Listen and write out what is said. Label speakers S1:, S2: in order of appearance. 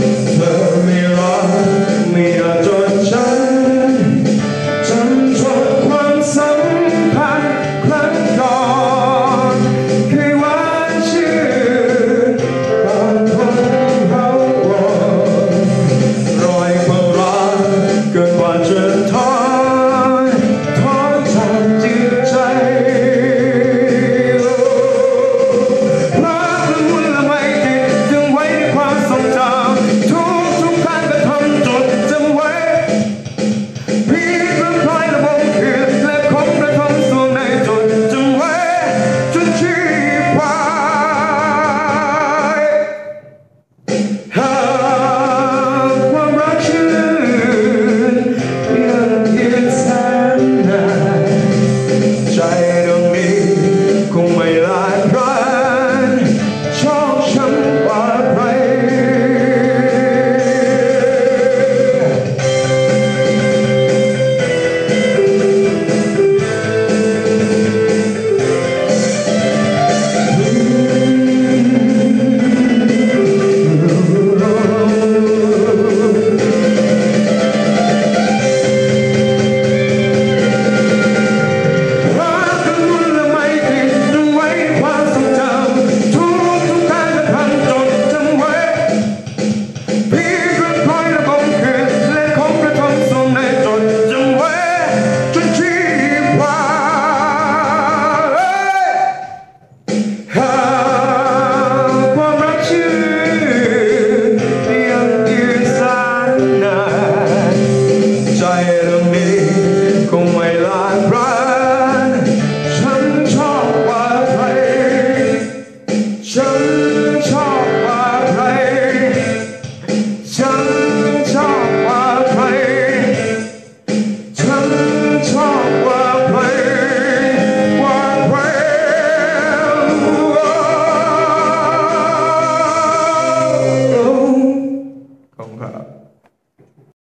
S1: Christmas Moon